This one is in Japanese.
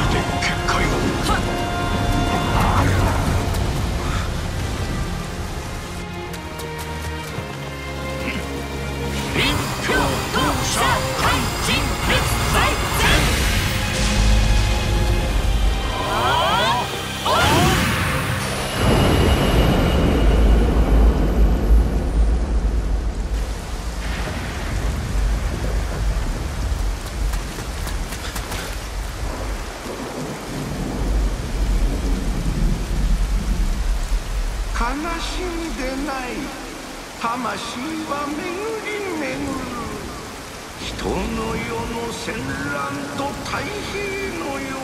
Sunday. しみでない。魂は巡り巡る。人の世の戦乱と太平の世